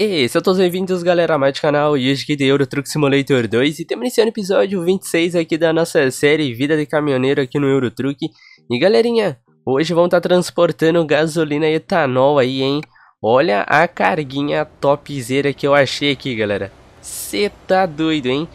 E sejam todos bem-vindos galera mais do canal e hoje aqui tem Euro Truck Simulator 2 e estamos iniciando o episódio 26 aqui da nossa série Vida de Caminhoneiro aqui no Euro Truck E galerinha, hoje vamos estar tá transportando gasolina e etanol aí hein? Olha a carguinha topzera que eu achei aqui galera. Cê tá doido hein?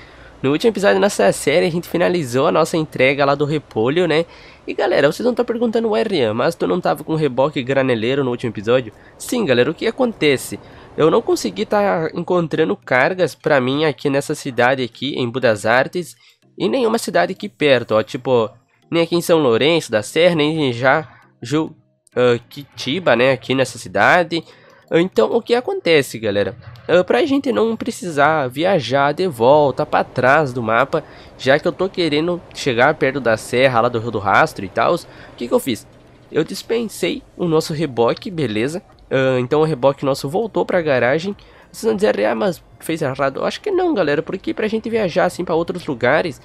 No último episódio da nossa série a gente finalizou a nossa entrega lá do repolho né? E galera, vocês não estão perguntando, ué Rian, mas tu não tava com reboque graneleiro no último episódio? Sim galera, o que acontece? Eu não consegui estar tá encontrando cargas pra mim aqui nessa cidade aqui, em Budas Artes, e nenhuma cidade aqui perto, ó, tipo, nem aqui em São Lourenço da Serra, nem já Juquitiba, uh, né, aqui nessa cidade. Então, o que acontece, galera? Uh, pra gente não precisar viajar de volta para trás do mapa, já que eu tô querendo chegar perto da serra lá do Rio do Rastro e tal, o que que eu fiz? Eu dispensei o nosso reboque, beleza? Uh, então o reboque nosso voltou para a garagem. Vocês vão dizer, ah, mas fez errado. Eu acho que não, galera, porque pra gente viajar assim para outros lugares,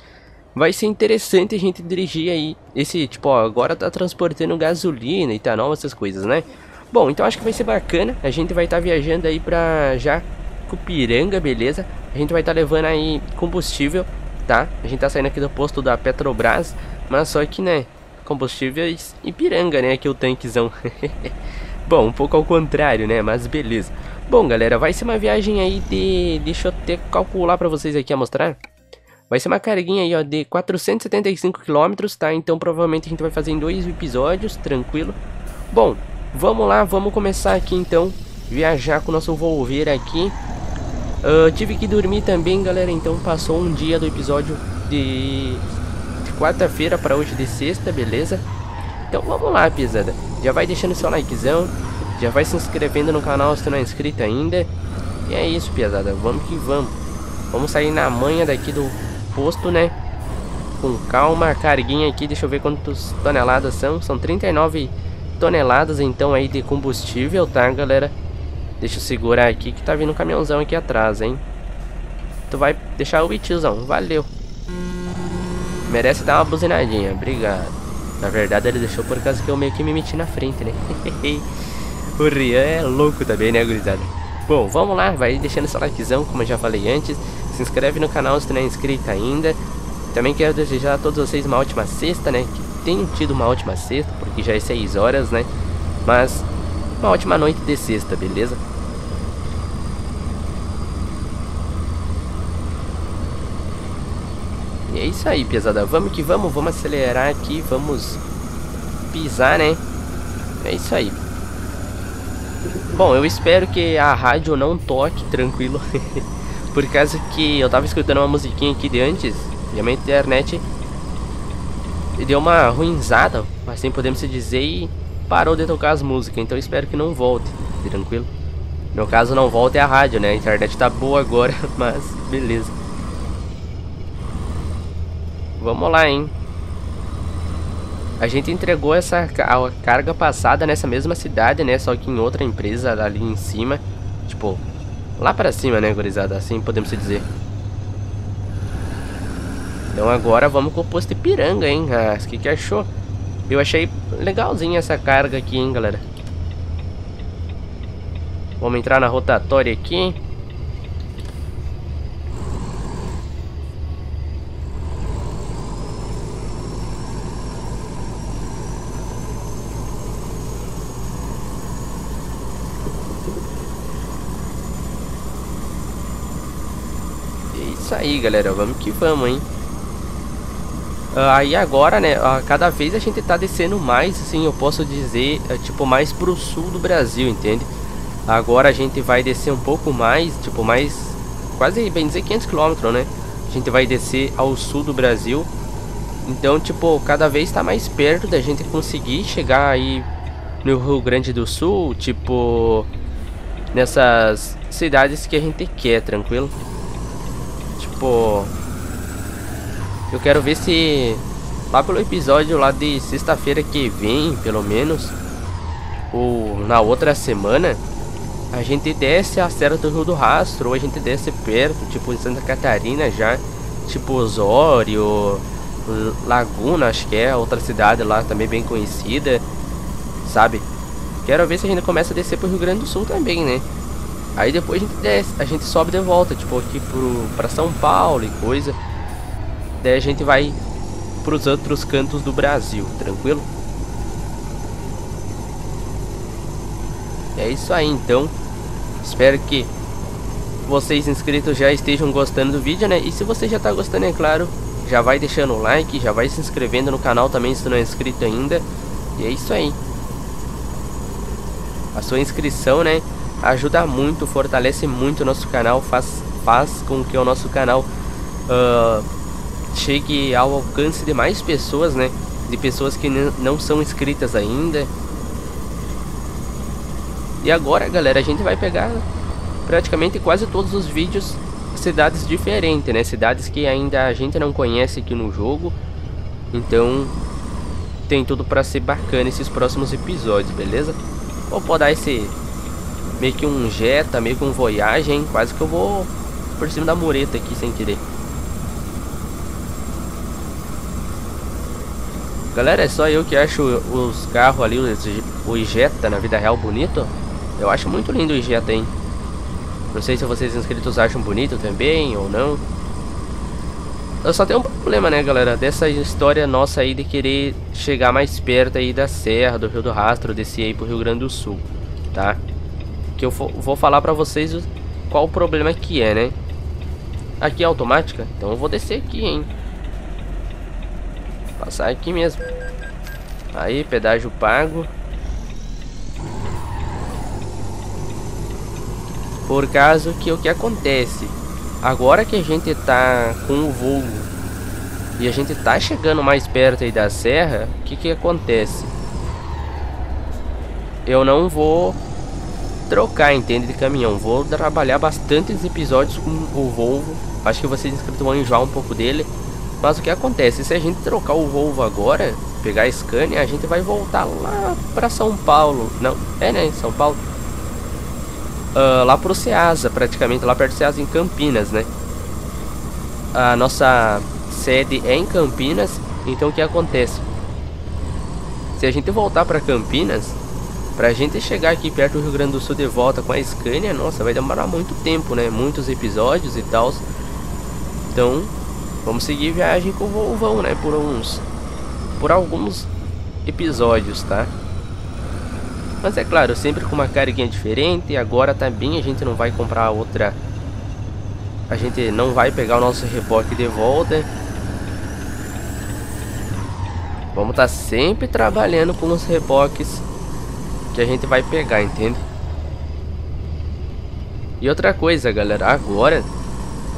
vai ser interessante a gente dirigir aí esse, tipo, ó, agora tá transportando gasolina e tal, essas coisas, né? Bom, então acho que vai ser bacana. A gente vai estar tá viajando aí pra já Cupiranga, beleza? A gente vai estar tá levando aí combustível, tá? A gente tá saindo aqui do posto da Petrobras, mas só que, né, combustíveis Ipiranga, né, aqui o tanquezão. Bom, um pouco ao contrário, né? Mas beleza. Bom, galera, vai ser uma viagem aí de... Deixa eu até calcular pra vocês aqui a mostrar. Vai ser uma carguinha aí, ó, de 475 km, tá? Então provavelmente a gente vai fazer em dois episódios, tranquilo. Bom, vamos lá, vamos começar aqui então. Viajar com o nosso Volver aqui. Uh, tive que dormir também, galera, então passou um dia do episódio de, de quarta-feira para hoje de sexta, beleza? Então vamos lá, pesada. Já vai deixando seu likezão. Já vai se inscrevendo no canal se não é inscrito ainda. E é isso, pesada. Vamos que vamos. Vamos sair na manha daqui do posto, né? Com calma. Carguinha aqui, deixa eu ver quantas toneladas são. São 39 toneladas, então, aí de combustível, tá, galera? Deixa eu segurar aqui que tá vindo um caminhãozão aqui atrás, hein? Tu vai deixar o tiozão. Valeu. Merece dar uma buzinadinha. Obrigado. Na verdade ele deixou por causa que eu meio que me meti na frente, né? o Rian é louco também, né, gurizada? Bom, vamos lá, vai deixando seu likezão, como eu já falei antes. Se inscreve no canal se não é inscrito ainda. Também quero desejar a todos vocês uma ótima sexta, né? Que tenham tido uma ótima sexta, porque já é 6 horas, né? Mas uma ótima noite de sexta, beleza? É isso aí, pesada. Vamos que vamos, vamos acelerar aqui, vamos pisar, né? É isso aí. Bom, eu espero que a rádio não toque tranquilo. Por causa que eu tava escutando uma musiquinha aqui de antes e a minha internet deu uma ruinzada, assim podemos dizer, e parou de tocar as músicas. Então espero que não volte, tranquilo. No caso, não volte a rádio, né? A internet tá boa agora, mas beleza. Vamos lá, hein? A gente entregou essa carga passada nessa mesma cidade, né? Só que em outra empresa ali em cima. Tipo, lá pra cima, né, gurizada? Assim podemos dizer. Então agora vamos com o posto Ipiranga, hein? Ah, o que, que achou? Eu achei legalzinha essa carga aqui, hein, galera? Vamos entrar na rotatória aqui. Isso aí, galera. Vamos que vamos, hein? Uh, aí agora, né, uh, cada vez a gente tá descendo mais, assim, eu posso dizer, uh, tipo, mais pro sul do Brasil, entende? Agora a gente vai descer um pouco mais, tipo, mais, quase, bem dizer, 500 km, né? A gente vai descer ao sul do Brasil. Então, tipo, cada vez tá mais perto da gente conseguir chegar aí no Rio Grande do Sul, tipo, nessas cidades que a gente quer, tranquilo? Tipo... Eu quero ver se... Lá pelo episódio lá de sexta-feira que vem, pelo menos... Ou na outra semana... A gente desce a Serra do Rio do Rastro, ou a gente desce perto, tipo em Santa Catarina já, tipo Osório, Laguna, acho que é, outra cidade lá também bem conhecida, sabe? Quero ver se a gente começa a descer pro Rio Grande do Sul também, né? Aí depois a gente desce, a gente sobe de volta, tipo aqui pro, pra São Paulo e coisa. Daí a gente vai pros outros cantos do Brasil, tranquilo? É isso aí então. Espero que vocês inscritos já estejam gostando do vídeo, né? E se você já tá gostando, é claro, já vai deixando o like, já vai se inscrevendo no canal também se não é inscrito ainda. E é isso aí. A sua inscrição, né, ajuda muito, fortalece muito o nosso canal, faz, faz com que o nosso canal uh, chegue ao alcance de mais pessoas, né? De pessoas que não são inscritas ainda. E agora, galera, a gente vai pegar praticamente quase todos os vídeos cidades diferentes, né? Cidades que ainda a gente não conhece aqui no jogo. Então, tem tudo para ser bacana esses próximos episódios, beleza? Vou podar esse meio que um Jetta, meio que um Voyage, hein? Quase que eu vou por cima da mureta aqui sem querer. Galera, é só eu que acho os carros ali, o Jetta na vida real bonito. Eu acho muito lindo o Jetta, hein? Não sei se vocês inscritos acham bonito também ou não. Eu só tenho um problema, né, galera, dessa história nossa aí de querer chegar mais perto aí da Serra, do Rio do Rastro, descer aí pro Rio Grande do Sul, tá? Que eu vou falar pra vocês qual o problema que é, né? Aqui é automática, então eu vou descer aqui, hein? Passar aqui mesmo. Aí, pedágio pago. Por causa que o que acontece? Agora que a gente tá com o voo e a gente tá chegando mais perto aí da serra, o que que acontece? Eu não vou trocar, entende, de caminhão. Vou trabalhar bastantes episódios com o Volvo. Acho que vocês inscritos vão enjoar um pouco dele. Mas o que acontece? Se a gente trocar o Volvo agora, pegar a Scania, a gente vai voltar lá pra São Paulo. Não, é né, São Paulo uh, lá pro Ceasa, praticamente, lá perto do Ceasa, em Campinas, né? A nossa sede é em Campinas, então o que acontece? Se a gente voltar para Campinas, pra gente chegar aqui perto do Rio Grande do Sul de volta com a Scania, nossa, vai demorar muito tempo, né? Muitos episódios e tal. Então, vamos seguir viagem com o Volvão, né? Por uns... Por alguns episódios, tá? Mas é claro, sempre com uma carguinha diferente. Agora também a gente não vai comprar outra. A gente não vai pegar o nosso reboque de volta. Vamos estar tá sempre trabalhando com os reboques que a gente vai pegar, entende? E outra coisa, galera, agora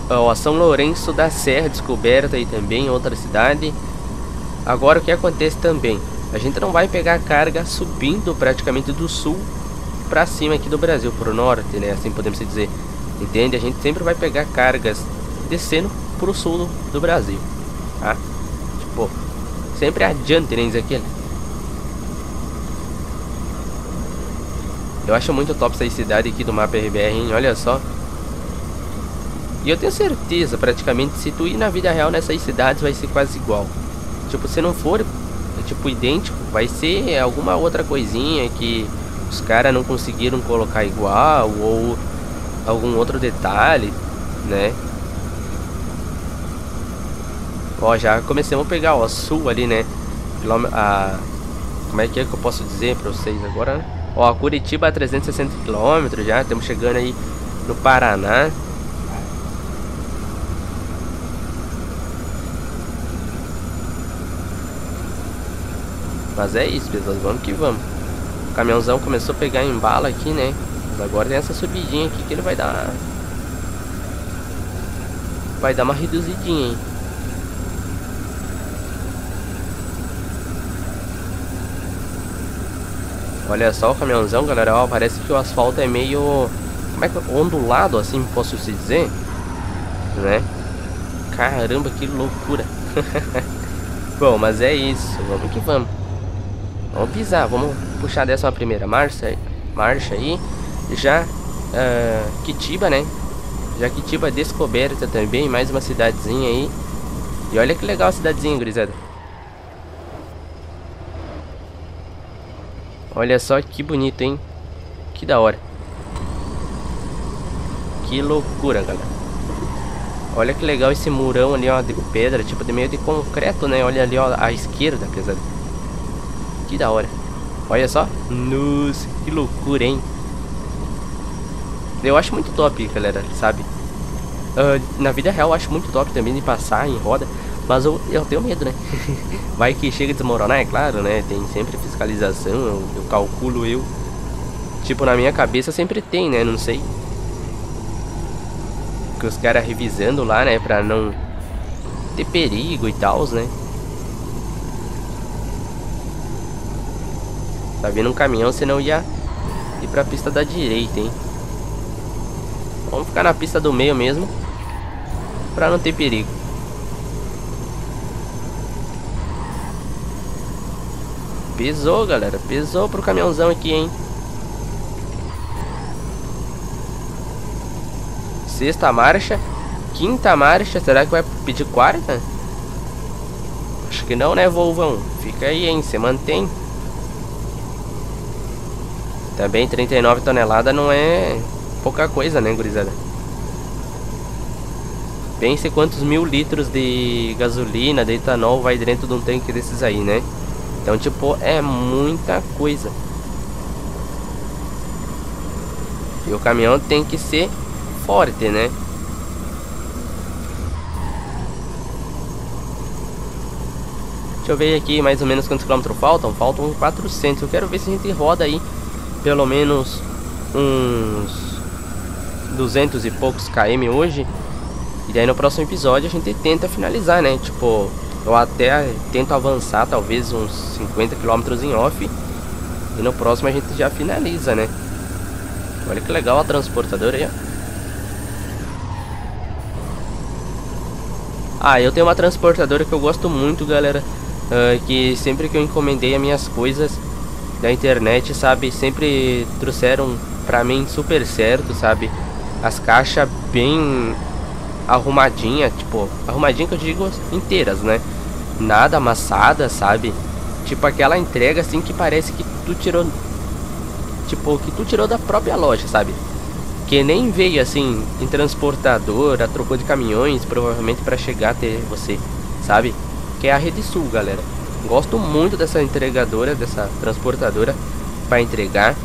ó, São Lourenço da Serra descoberta aí também, outra cidade. Agora o que acontece também? A gente não vai pegar carga subindo praticamente do sul para cima aqui do Brasil, pro norte, né? Assim podemos dizer. Entende? A gente sempre vai pegar cargas descendo pro sul do Brasil, tá? Tipo, sempre adiante, né? Aqui. Eu acho muito top essa cidade aqui do mapa RBR, hein? Olha só. E eu tenho certeza, praticamente, se tu ir na vida real nessas cidades vai ser quase igual. Tipo, se não for tipo idêntico, vai ser alguma outra coisinha que os caras não conseguiram colocar igual ou algum outro detalhe, né? Ó, já começamos a pegar o sul ali, né? A, como é que é que eu posso dizer para vocês agora? Ó, Curitiba a 360 km já, estamos chegando aí no Paraná. Mas é isso, pessoal. Vamos que vamos. O caminhãozão começou a pegar em bala aqui, né? Mas agora tem essa subidinha aqui que ele vai dar... Vai dar uma reduzidinha, hein? Olha só o caminhãozão, galera. Ó, parece que o asfalto é meio... Como é que... Ondulado, assim, posso se dizer. Né? Caramba, que loucura. Bom, mas é isso. Vamos que vamos. Vamos pisar, vamos puxar dessa uma primeira marcha, marcha aí. Já uh, Kitiba, né? Já Kitiba descoberta também, mais uma cidadezinha aí. E olha que legal a cidadezinha, gurizada. Olha só que bonito, hein? Que da hora. Que loucura, galera. Olha que legal esse murão ali, ó, de pedra, tipo de meio de concreto, né? Olha ali, ó, à esquerda, pesado. Que da hora. Olha só. Nossa, que loucura, hein? Eu acho muito top, galera, sabe? Uh, na vida real eu acho muito top também de passar em roda. Mas eu, eu tenho medo, né? Vai que chega a desmoronar, é claro, né? Tem sempre fiscalização, eu, eu calculo eu. Tipo, na minha cabeça sempre tem, né? Não sei. Que os caras revisando lá, né? Pra não ter perigo e tal, né? Tá vindo um caminhão, senão ia ir pra pista da direita, hein? Vamos ficar na pista do meio mesmo. Pra não ter perigo. Pesou, galera. Pesou pro caminhãozão aqui, hein? Sexta marcha. Quinta marcha. Será que vai pedir quarta? Acho que não, né, Volvão? Fica aí, hein? Você mantém. Também 39 toneladas não é pouca coisa, né, gurizada? Pense quantos mil litros de gasolina, de etanol vai dentro de um tanque desses aí, né? Então, tipo, é muita coisa. E o caminhão tem que ser forte, né? Deixa eu ver aqui mais ou menos quantos quilômetros faltam. Faltam 400. Eu quero ver se a gente roda aí pelo menos uns 200 e poucos km hoje. E daí no próximo episódio a gente tenta finalizar, né? Tipo, eu até tento avançar talvez uns 50 km em off. E no próximo a gente já finaliza, né? Olha que legal a transportadora aí, ó. Ah, eu tenho uma transportadora que eu gosto muito, galera. Uh, que sempre que eu encomendei as minhas coisas da internet, sabe? Sempre trouxeram pra mim super certo, sabe? As caixas bem arrumadinha, tipo, arrumadinha que eu digo inteiras, né? Nada amassada, sabe? Tipo aquela entrega assim que parece que tu tirou tipo que tu tirou da própria loja, sabe? Que nem veio assim em transportadora, trocou de caminhões, provavelmente para chegar até você, sabe? Que é a Rede Sul, galera. Gosto muito dessa entregadora, dessa transportadora para entregar.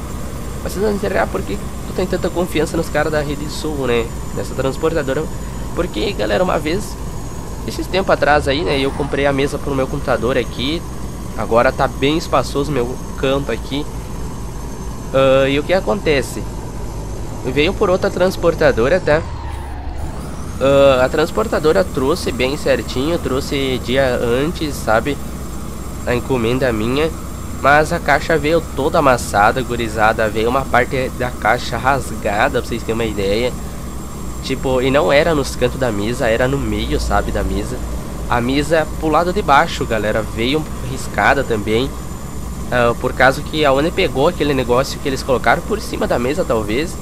Mas vocês vão entregar porque tu tem tanta confiança nos caras da Rede Sul, né? Nessa transportadora porque, galera, uma vez, esses tempo atrás aí, né, eu comprei a mesa pro meu computador aqui. Agora tá bem espaçoso meu canto aqui. Uh, e o que acontece? Veio por outra transportadora, tá? Uh, a transportadora trouxe bem certinho, trouxe dia antes, sabe? A encomenda minha. Mas a caixa veio toda amassada, gurizada. Veio uma parte da caixa rasgada, pra vocês terem uma ideia. Tipo, e não era nos cantos da mesa, era no meio, sabe, da mesa. A mesa pro lado de baixo, galera, veio riscada também. Uh, por causa que a One pegou aquele negócio que eles colocaram por cima da mesa, talvez.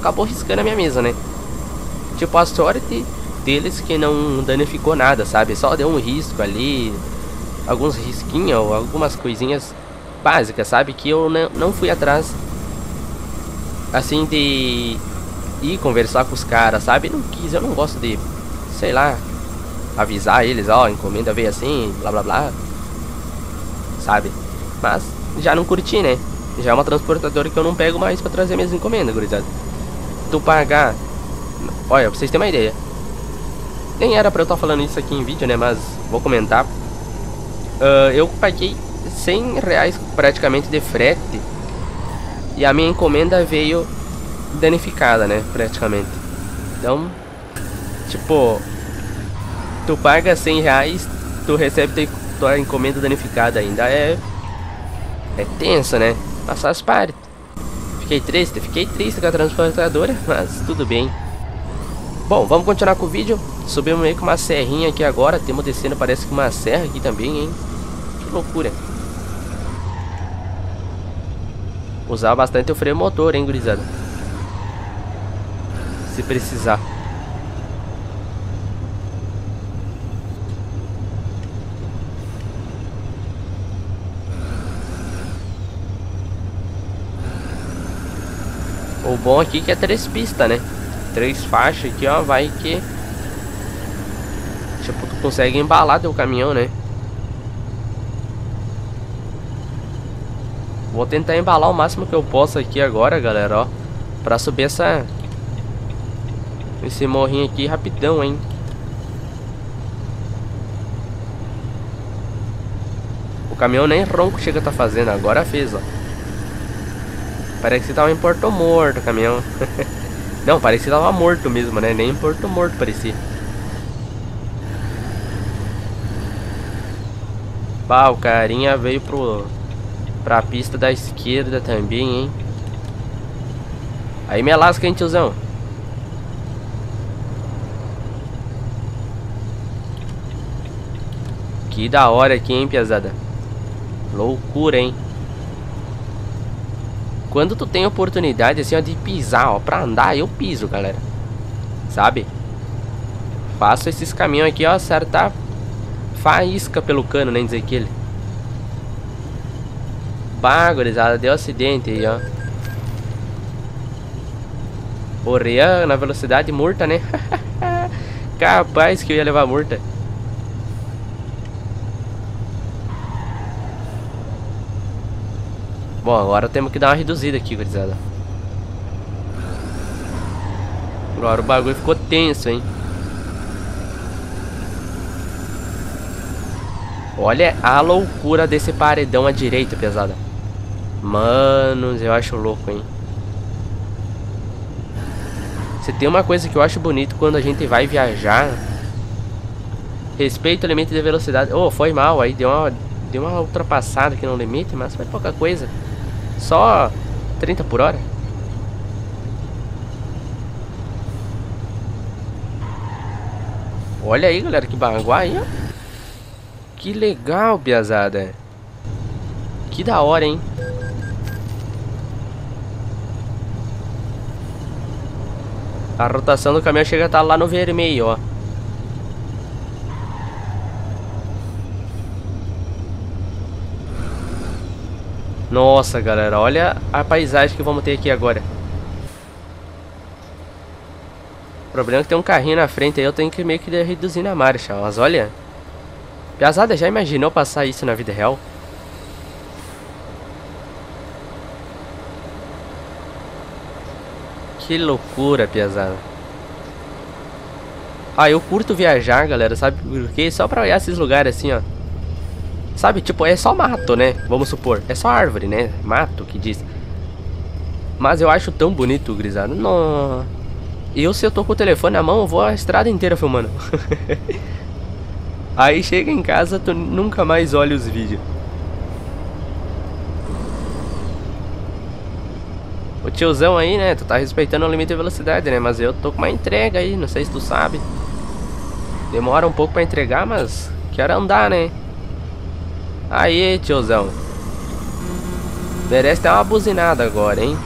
Acabou riscando a minha mesa, né? Tipo, a sorte deles que não danificou nada, sabe? Só deu um risco ali, alguns risquinhos, algumas coisinhas básicas, sabe? Que eu não, não fui atrás, assim, de ir conversar com os caras, sabe? Não quis, eu não gosto de, sei lá, avisar eles, ó, encomenda veio assim, blá blá blá. Sabe? Mas já não curti, né? Já é uma transportadora que eu não pego mais pra trazer minhas encomendas, gurizada. Tu pagar. Olha, pra vocês terem uma ideia. Nem era pra eu estar tá falando isso aqui em vídeo, né? Mas vou comentar. Uh, eu paguei 100 reais praticamente de frete. E a minha encomenda veio danificada, né? Praticamente. Então, tipo, tu paga 100 reais, tu recebe tua encomenda danificada ainda. É. É tenso, né? Passar as partes. Fiquei triste, fiquei triste com a transportadora, mas tudo bem. Bom, vamos continuar com o vídeo. Subimos meio que uma serrinha aqui agora. Temos descendo, parece que uma serra aqui também, hein? Que loucura. Usar bastante o freio motor, hein, gurizada se precisar. O bom aqui é que é três pistas, né? três faixas aqui, ó, vai que... Tipo, tu consegue embalar teu caminhão, né? Vou tentar embalar o máximo que eu posso aqui agora, galera, ó. Pra subir essa... Esse morrinho aqui rapidão, hein. O caminhão nem ronco chega a tá fazendo, agora fez, ó. Parece que tava em Porto Morto o caminhão. Não, parecia que tava morto mesmo, né? Nem em Porto Morto parecia. Pá, o carinha veio pro... Pra pista da esquerda também, hein? Aí me lasca, hein, tiozão? Que da hora aqui, hein, piazada? Loucura, hein? Quando tu tem oportunidade, assim, ó, de pisar, ó, pra andar, eu piso, galera. Sabe? Faço esses caminhos aqui, ó, acertar faísca pelo cano, nem dizer que ele. Deu acidente aí, ó. Corria na velocidade murta, né? Capaz que eu ia levar multa. Bom, agora temos que dar uma reduzida aqui, gurizada. Agora o bagulho ficou tenso, hein? Olha a loucura desse paredão à direita, pesada. Manos, eu acho louco, hein? Se tem uma coisa que eu acho bonito quando a gente vai viajar... Respeito o limite de velocidade. Oh, foi mal, aí deu uma, deu uma ultrapassada aqui no limite, mas foi pouca coisa. Só 30 por hora? Olha aí, galera, que baguá aí, ó. Que legal, piazada. Que da hora, hein? A rotação do caminhão chega a estar tá lá no vermelho, ó. Nossa, galera, olha a paisagem que vamos ter aqui agora. O problema é que tem um carrinho na frente aí, eu tenho que meio que reduzir na marcha, mas olha. Piazada, já imaginou passar isso na vida real? Que loucura, Piazada. Ah, eu curto viajar, galera, sabe por quê? Só pra olhar esses lugares assim, ó. Sabe, tipo, é só mato, né? Vamos supor. É só árvore, né? Mato que diz. Mas eu acho tão bonito, grisado. Não. Eu, se eu tô com o telefone na mão, eu vou a estrada inteira filmando. Aí chega em casa, tu nunca mais olha os vídeos. O tiozão aí, né? Tu tá respeitando o limite de velocidade, né? Mas eu tô com uma entrega aí, não sei se tu sabe. Demora um pouco pra entregar, mas quero andar, né? Aí, tiozão. Merece ter uma buzinada agora, hein?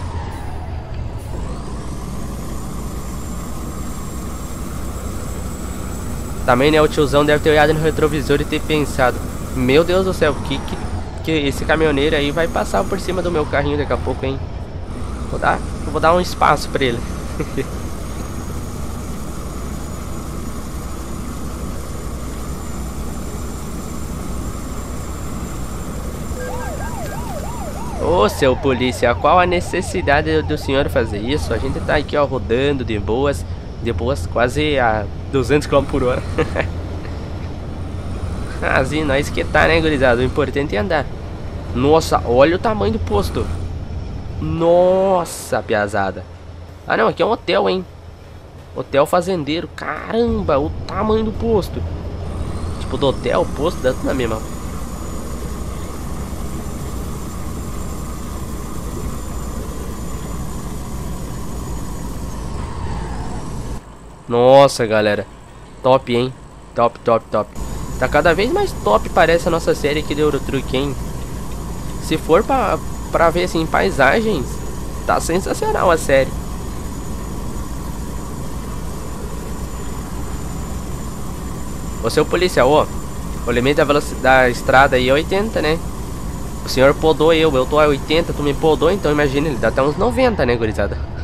Também, né, o tiozão deve ter olhado no retrovisor e ter pensado Meu Deus do céu, que, que, que esse caminhoneiro aí vai passar por cima do meu carrinho daqui a pouco, hein? Vou dar, vou dar um espaço pra ele Ô seu polícia, qual a necessidade do senhor fazer isso? A gente tá aqui ó, rodando de boas, de boas quase a 200 km por hora. assim, nós que tá, né, gurizada? O importante é andar. Nossa, olha o tamanho do posto. Nossa, piazada. Ah, não, aqui é um hotel, hein? Hotel fazendeiro. Caramba, o tamanho do posto. Tipo, do hotel, posto, dá tudo na mesma. Nossa, galera. Top, hein? Top, top, top. Tá cada vez mais top, parece a nossa série aqui do Eurotruck, hein? Se for pra, pra ver, assim, paisagens, tá sensacional a série. Ô, seu policial, ó. O limite da velocidade da estrada aí é 80, né? O senhor podou eu, eu tô a 80, tu me podou, então imagina, ele dá até uns 90, né, gurizada?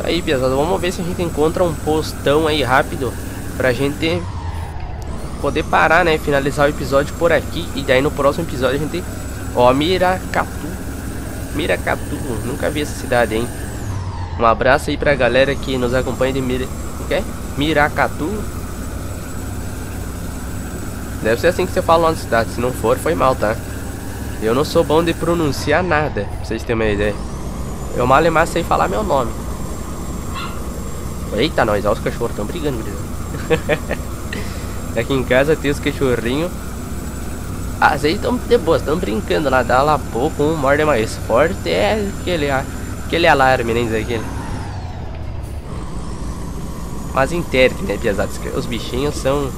Isso aí, pesado. Vamos ver se a gente encontra um postão aí rápido pra gente poder parar, né? Finalizar o episódio por aqui. E daí no próximo episódio a gente... Ó, Miracatu. Miracatu. Nunca vi essa cidade, hein? Um abraço aí pra galera que nos acompanha de Mir... O quê? Miracatu. Deve ser assim que você fala lá na cidade. Se não for, foi mal, tá? Eu não sou bom de pronunciar nada, pra vocês terem uma ideia. Eu mal e sei falar meu nome. Eita, nós, olha os cachorros estão brigando, brigando. Aqui em casa tem os cachorrinhos. Às vezes estão de boa, estão brincando lá, dá lá pouco, um morde mais forte, é aquele, aquele alarme, nem dizer aquele. Mas interte, né, pesados? Os bichinhos são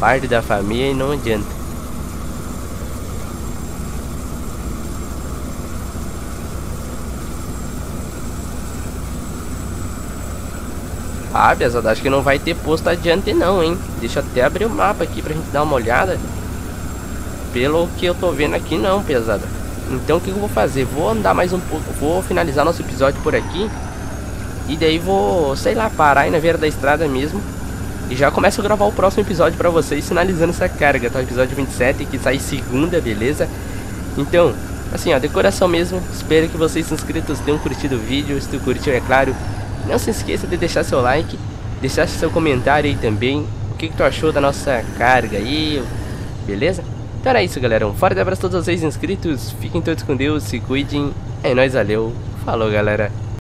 parte da família e não adianta. Pesado, acho que não vai ter posto adiante não, hein? Deixa eu até abrir o mapa aqui pra gente dar uma olhada. Pelo que eu tô vendo aqui não, pesada. Então o que eu vou fazer? Vou andar mais um pouco, vou finalizar nosso episódio por aqui. E daí vou, sei lá, parar aí na beira da estrada mesmo. E já começo a gravar o próximo episódio pra vocês, finalizando essa carga, tá? O episódio 27, que sai segunda, beleza? Então, assim, ó, decoração mesmo. Espero que vocês inscritos tenham curtido o vídeo. Se tu curtiu, é claro, não se esqueça de deixar seu like, deixar seu comentário aí também. O que, que tu achou da nossa carga aí, beleza? Então era isso, galera. Um forte abraço a todos vocês inscritos. Fiquem todos com Deus, se cuidem. É nóis, valeu. Falou, galera.